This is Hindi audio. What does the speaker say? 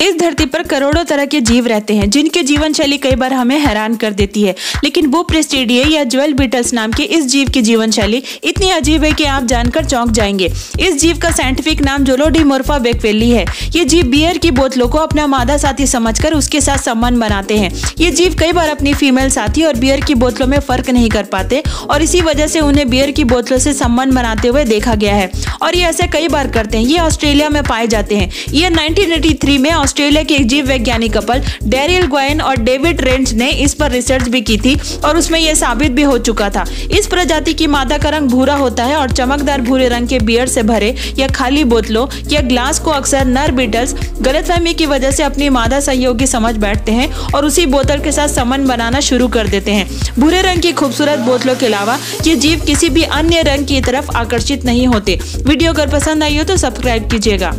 इस धरती पर करोड़ों तरह के जीव रहते हैं, जिनके जीवन शैली कई बार हमें हैरान कर देती है। लेकिन वो प्रेस्टेडिये या ज्वेल बीटल्स नाम के इस जीव की जीवन शैली इतनी अजीब है कि आप जानकर चौंक जाएँगे। इस जीव का साइंटिफिक नाम जोलोडीमोर्फा बेकवेली है। ये जीव बियर की बोतलों को अपना मादा साथी समझकर उसके साथ संबंध बनाते हैं। ये जीव कई बार अपनी फीमेल साथी और बियर की बोतलों में फ़र्क नहीं कर पाते और इसी वजह से उन्हें बियर की बोतलों से संबंध बनाते हुए देखा गया है। और ये ऐसे कई बार करते हैं। ये ऑस्ट्रेलिया में पाए जाते हैं। ये 1983 में ऑस्ट्रेलिया के एक जीव वैज्ञानिक कपल, डेरियल ग्वाइन और डेविड रेंज ने इस पर रिसर्च भी की थी और उसमें यह साबित भी हो चुका था। इस प्रजाति की मादा का रंग भूरा होता है और चमकदार भूरे रंग के बियर से भरे या खाली बोतलों या ग्लास को अक्सर नर बीटल्स, गलतफहमी की वजह से अपनी मादा सहयोगी समझ बैठते हैं और उसी बोतल के साथ समन बनाना शुरू कर देते हैं। भूरे रंग की खूबसूरत बोतलों के अलावा ये जीव किसी भी अन्य रंग की तरफ़ आकर्षित नहीं होते। वीडियो अगर पसंद आई हो तो सब्सक्राइब कीजिएगा।